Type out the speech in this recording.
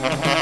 Ha ha ha!